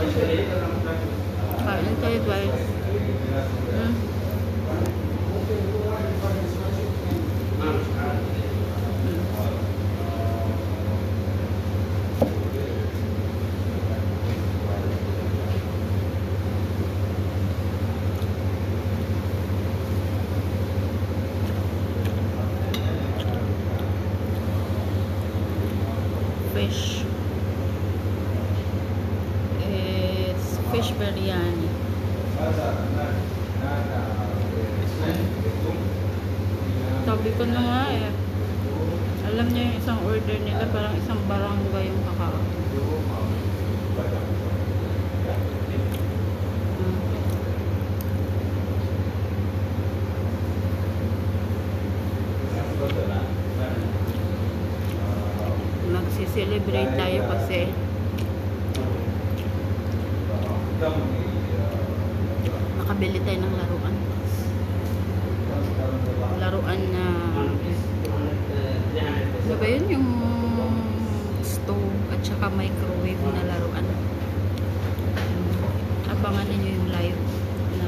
Kain tayo guys. Hmm. Fish. Fish biryani. Sabi ko na nga eh. Alam niyo yung isang order nila, parang isang barangay yung kakain. Mm. Magsiselebrate tayo kasi nakabili tayo ng laruan. Laruan na ano ba yun? Yung stove at saka microwave na laruan. Abangan ninyo yung live na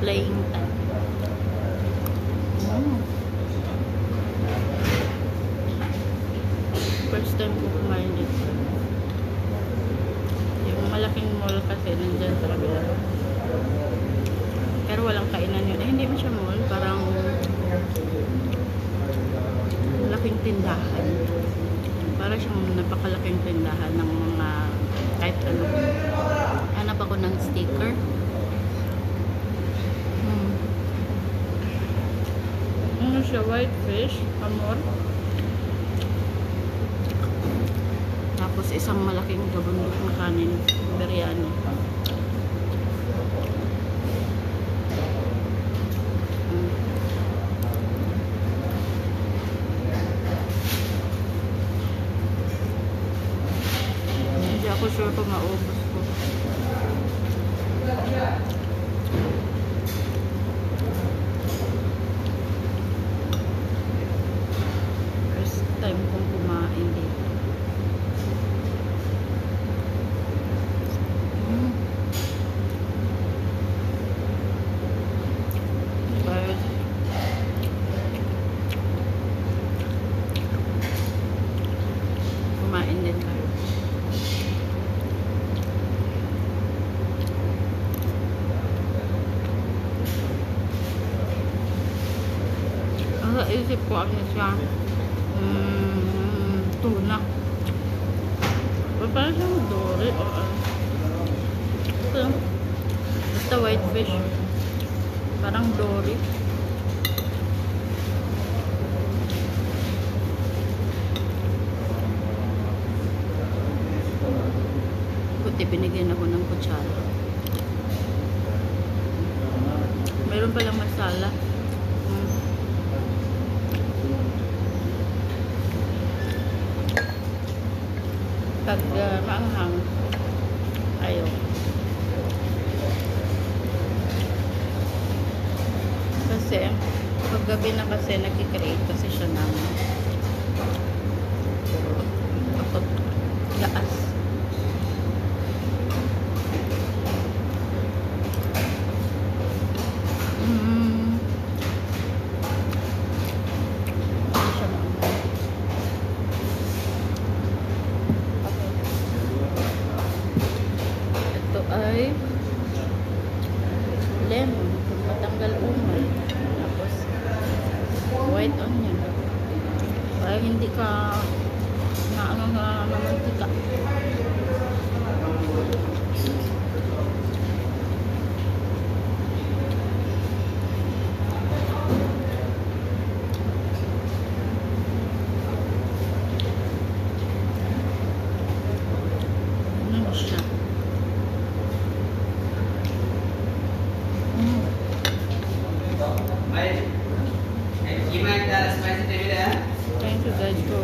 playing time. Mm. First time ko kumain dito. Malaking mall kasi nandyan sa kabila. Pero walang kainan yun. Eh, hindi man siya mall. Parang malaking tindahan. Para siyang napakalaking tindahan ng mga kahit ano. Hanap ako ng sticker. Hmm. Ano siya? White fish, amor. Tapos isang malaking gabundok na kanin, biryani. Hindi ako sure kung maubos ko. First time kong kumain dito. Mm. Guys. Kumain din tayo. Naisip ko ano siya, mm, tuna. O parang siyang dory o ano. Basta white fish. Parang dory. Buti binigyan ako ng kutsara. Meron palang masala. Pag uh, maanghang, ayaw. Kasi, pag gabi na kasi, nagkikreate kasi siya ng kapag laas. Mm. Hindi siya maanghang. Ito ay lemon, matanggal umay. Tapos white onion. Para hindi ka na ano na namantika. 在去购